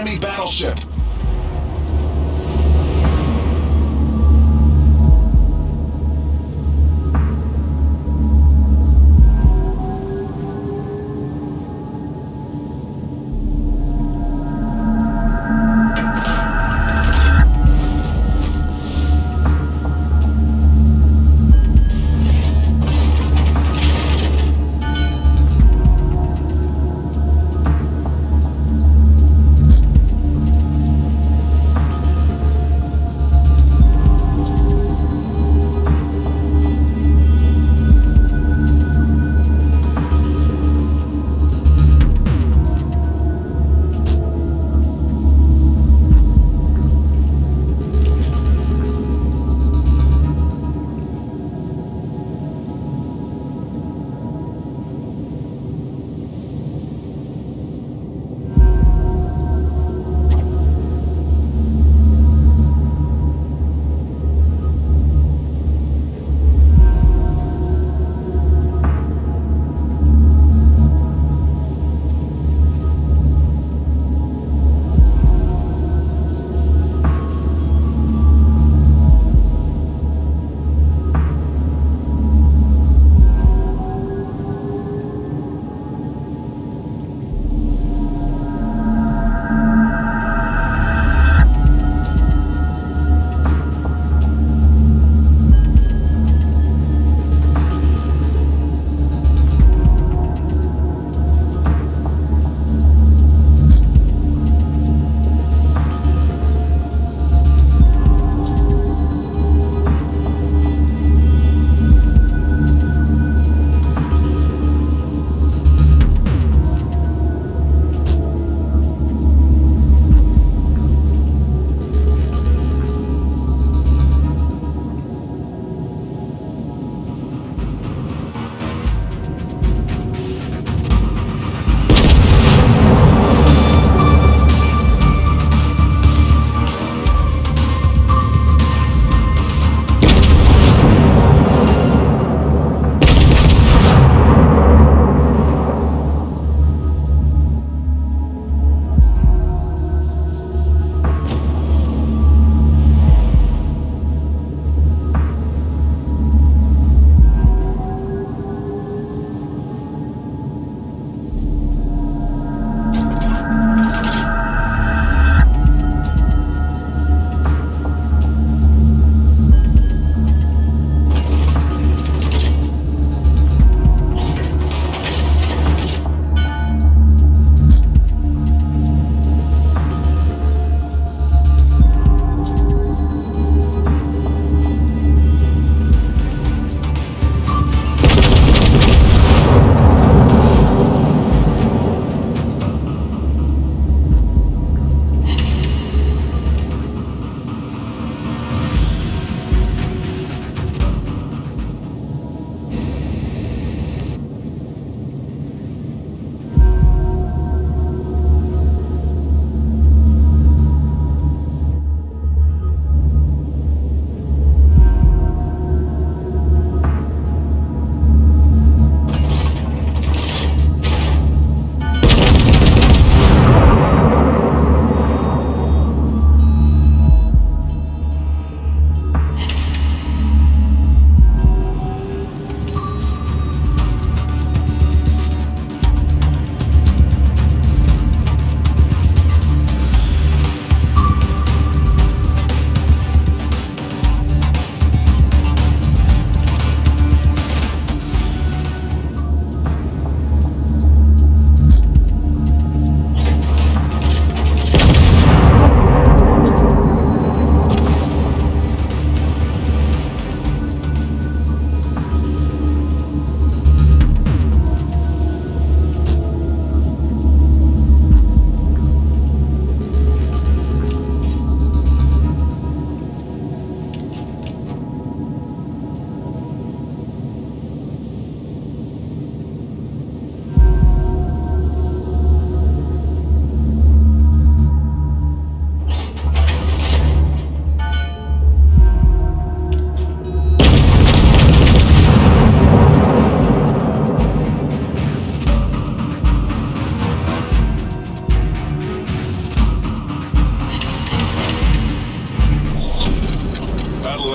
Enemy battleship.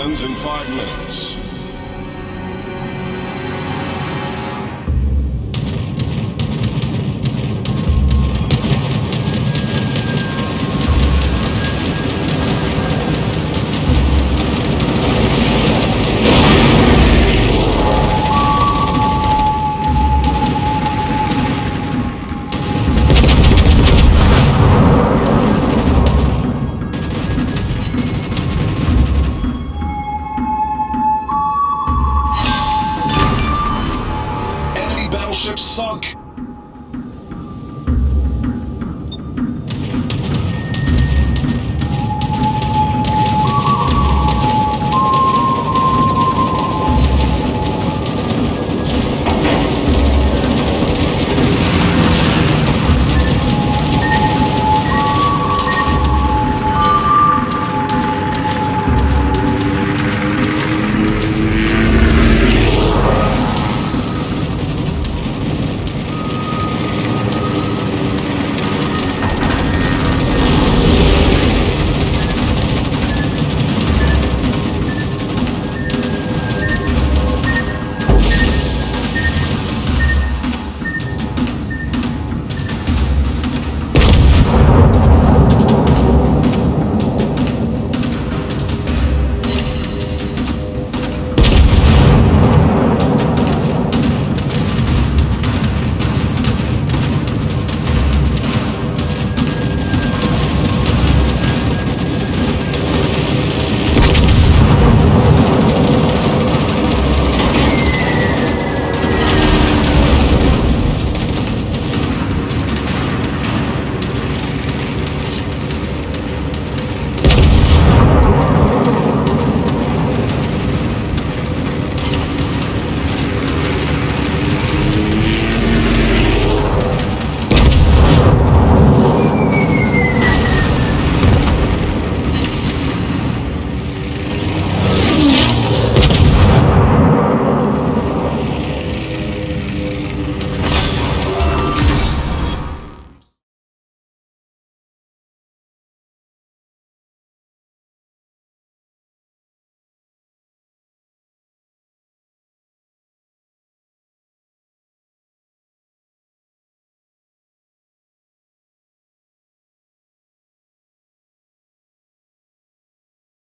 in five minutes. Fuck.